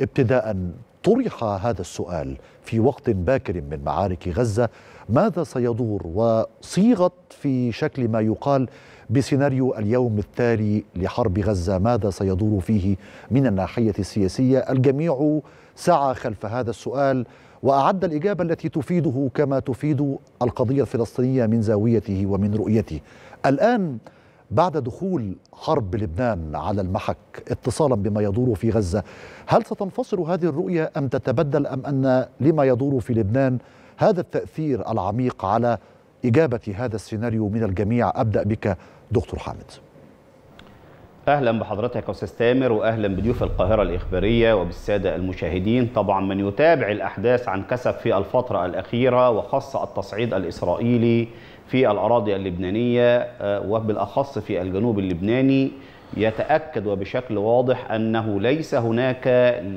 ابتداء طرح هذا السؤال في وقت باكر من معارك غزة. ماذا سيدور وصيغت في شكل ما يقال بسيناريو اليوم التالي لحرب غزة؟ ماذا سيدور فيه من الناحية السياسية؟ الجميع سعى خلف هذا السؤال وأعد الإجابة التي تفيده كما تفيد القضية الفلسطينية من زاويته ومن رؤيته. الآن بعد دخول حرب لبنان على المحك اتصالا بما يدور في غزة هل ستنفصل هذه الرؤية أم تتبدل أم أن لما يدور في لبنان هذا التأثير العميق على إجابة هذا السيناريو من الجميع؟ أبدأ بك دكتور حامد. أهلا بحضرتك يا تامر واهلا بضيوف القاهرة الإخبارية وبالسادة المشاهدين. طبعا من يتابع الأحداث عن كسب في الفترة الأخيرة وخاصة التصعيد الإسرائيلي في الأراضي اللبنانية وبالأخص في الجنوب اللبناني يتأكد وبشكل واضح أنه ليس هناك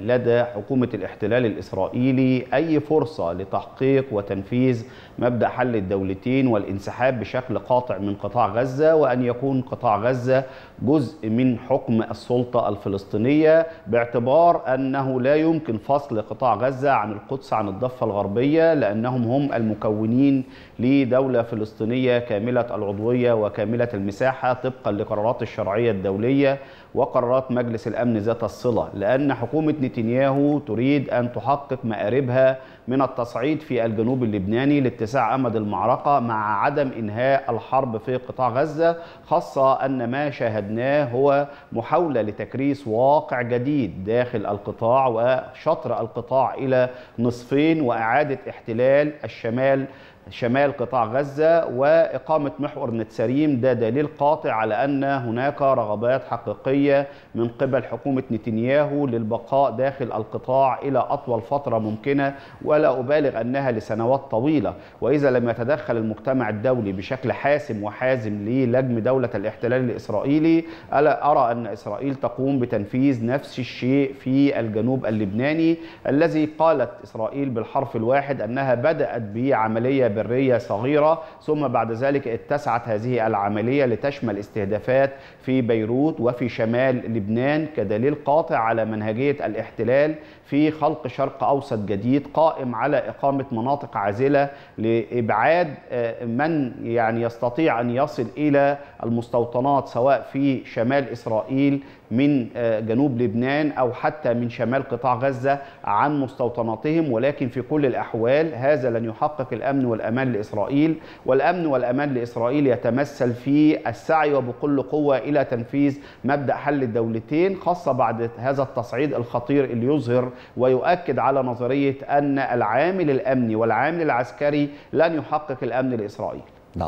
لدى حكومة الاحتلال الإسرائيلي أي فرصة لتحقيق وتنفيذ مبدأ حل الدولتين والانسحاب بشكل قاطع من قطاع غزة وأن يكون قطاع غزة جزء من حكم السلطة الفلسطينية باعتبار أنه لا يمكن فصل قطاع غزة عن القدس عن الضفة الغربية لأنهم هم المكونين لدولة فلسطينية كاملة العضوية وكاملة المساحة طبقا لقرارات الشرعية الدوليه وقرارات مجلس الأمن ذات الصلة لأن حكومة نتنياهو تريد أن تحقق مآربها من التصعيد في الجنوب اللبناني لاتساع أمد المعركة مع عدم إنهاء الحرب في قطاع غزة خاصة أن ما شاهدناه هو محاولة لتكريس واقع جديد داخل القطاع وشطر القطاع إلى نصفين وإعادة احتلال الشمال شمال قطاع غزة وإقامة محور نتساريم ده دليل قاطع على أن هناك رغبات حقيقية من قبل حكومة نتنياهو للبقاء داخل القطاع إلى أطول فترة ممكنة ولا أبالغ أنها لسنوات طويلة. وإذا لم يتدخل المجتمع الدولي بشكل حاسم وحازم للجم دولة الاحتلال الإسرائيلي ألا أرى أن إسرائيل تقوم بتنفيذ نفس الشيء في الجنوب اللبناني الذي قالت إسرائيل بالحرف الواحد أنها بدأت بعملية برية صغيرة ثم بعد ذلك اتسعت هذه العملية لتشمل استهدافات في بيروت وفي شمال لبنان كدليل قاطع على منهجية الاحتلال في خلق شرق أوسط جديد قائم على إقامة مناطق عازلة لإبعاد من يعني يستطيع أن يصل إلى المستوطنات سواء في شمال إسرائيل من جنوب لبنان أو حتى من شمال قطاع غزة عن مستوطناتهم ولكن في كل الأحوال هذا لن يحقق الأمن والأمان لإسرائيل والأمن والأمان لإسرائيل يتمثل في السعي وبكل قوة إلى تنفيذ مبدأ حل الدولتين خاصة بعد هذا التصعيد الخطير اللي يظهر ويؤكد على نظرية أن العامل الأمني والعامل العسكري لن يحقق الأمن لإسرائيل.